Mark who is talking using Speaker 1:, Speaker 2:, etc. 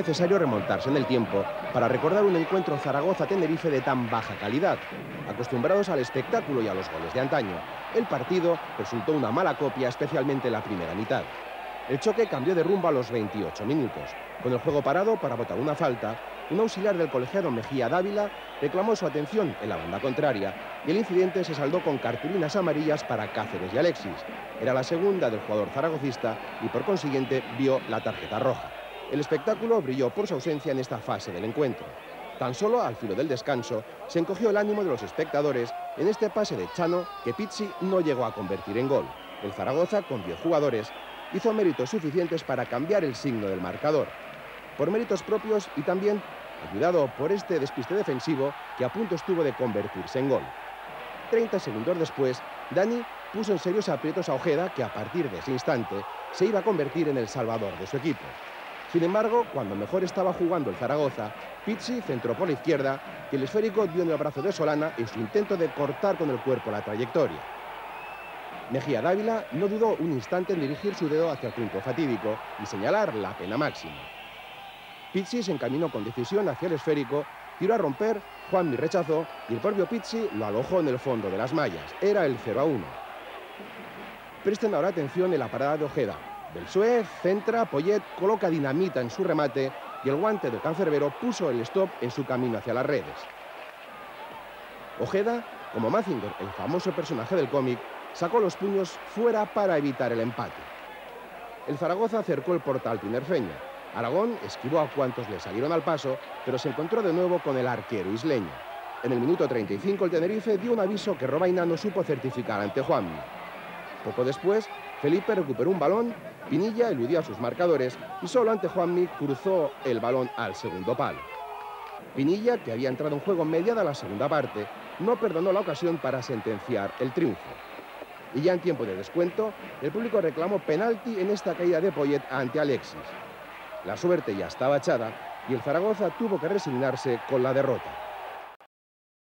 Speaker 1: necesario remontarse en el tiempo para recordar un encuentro Zaragoza-Tenerife de tan baja calidad. Acostumbrados al espectáculo y a los goles de antaño, el partido resultó una mala copia, especialmente en la primera mitad. El choque cambió de rumbo a los 28 minutos. Con el juego parado para botar una falta, un auxiliar del colegiado Mejía Dávila reclamó su atención en la banda contraria y el incidente se saldó con cartulinas amarillas para Cáceres y Alexis. Era la segunda del jugador zaragocista y por consiguiente vio la tarjeta roja. El espectáculo brilló por su ausencia en esta fase del encuentro. Tan solo al filo del descanso se encogió el ánimo de los espectadores en este pase de Chano que Pizzi no llegó a convertir en gol. El Zaragoza, con 10 jugadores, hizo méritos suficientes para cambiar el signo del marcador. Por méritos propios y también ayudado por este despiste defensivo que a punto estuvo de convertirse en gol. 30 segundos después, Dani puso en serios aprietos a Ojeda, que a partir de ese instante se iba a convertir en el salvador de su equipo. Sin embargo, cuando mejor estaba jugando el Zaragoza, Pizzi centró por la izquierda y el esférico dio en el brazo de Solana en su intento de cortar con el cuerpo la trayectoria. Mejía Dávila no dudó un instante en dirigir su dedo hacia el punto fatídico y señalar la pena máxima. Pizzi se encaminó con decisión hacia el esférico, tiró a romper, Juanmi rechazó y el propio Pizzi lo alojó en el fondo de las mallas. Era el 0 a 1. Presten ahora atención en la parada de Ojeda, Belsuez centra, Poyet coloca dinamita en su remate y el guante del cancerbero puso el stop en su camino hacia las redes. Ojeda, como Mazinger, el famoso personaje del cómic, sacó los puños fuera para evitar el empate. El Zaragoza acercó el portal tinerfeño. Aragón esquivó a cuantos le salieron al paso, pero se encontró de nuevo con el arquero isleño. En el minuto 35 el Tenerife dio un aviso que Robaina no supo certificar ante Juanmi. Poco después, Felipe recuperó un balón, Pinilla eludió a sus marcadores y solo ante Juanmi cruzó el balón al segundo palo. Pinilla, que había entrado en juego mediada la segunda parte, no perdonó la ocasión para sentenciar el triunfo. Y ya en tiempo de descuento, el público reclamó penalti en esta caída de Poyet ante Alexis. La suerte ya estaba echada y el Zaragoza tuvo que resignarse con la derrota.